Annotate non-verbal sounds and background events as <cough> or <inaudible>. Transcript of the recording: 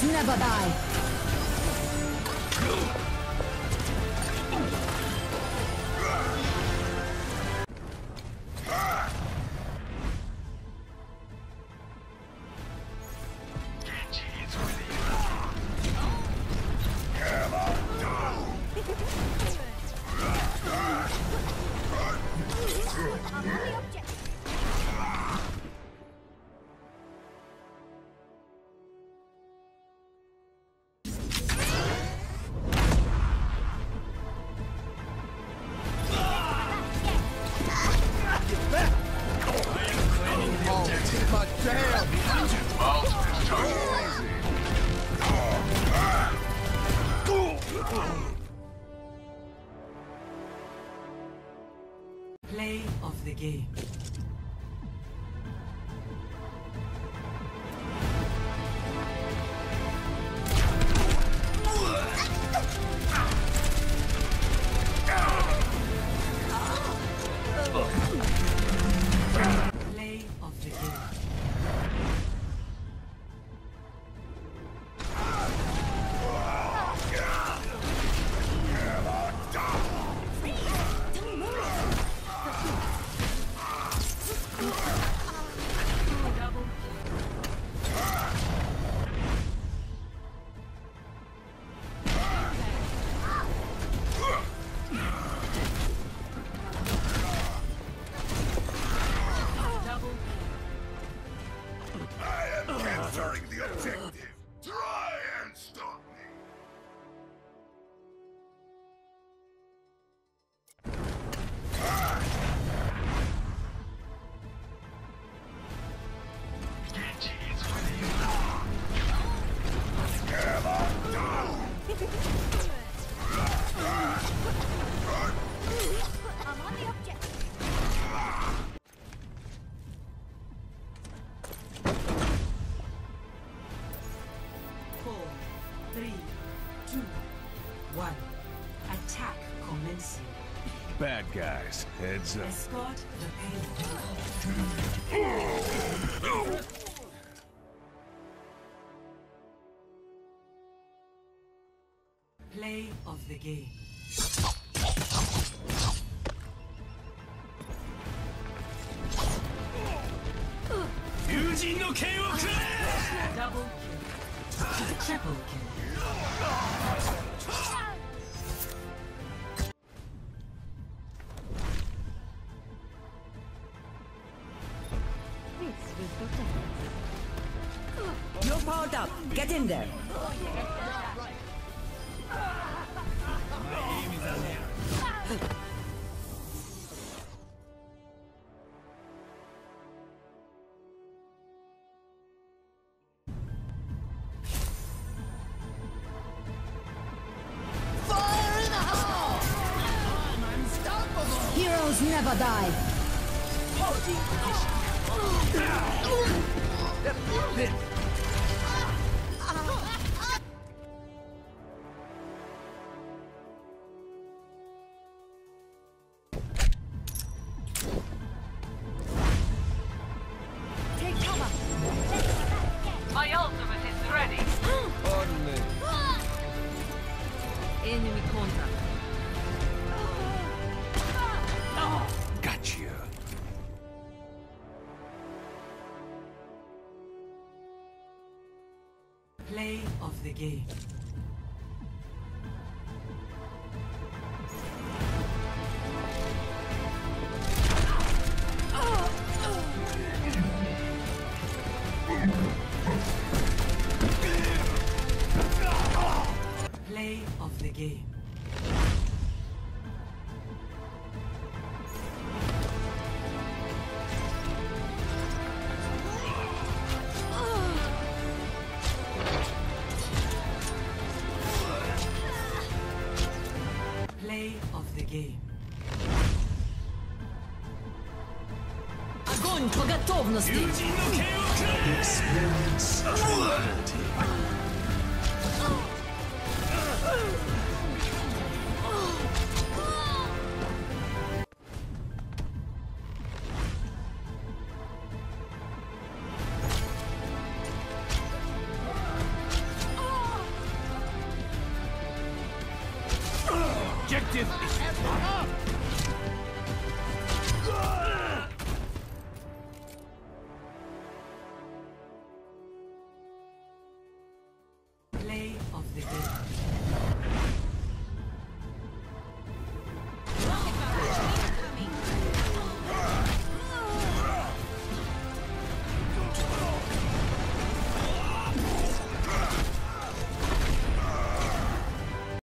Heroes never die. The game. Capturing the objective. Bad guys, heads up. Escort the. Play of the game. Double kill. Triple kill. You're powered up. Get in there. Fire in the hole! Heroes never die. Take cover. My ultimate is ready. <gasps> Enemy contact. Play of the game. Play of the game. The game. Огонь по готовности. Objective is! Play of the game.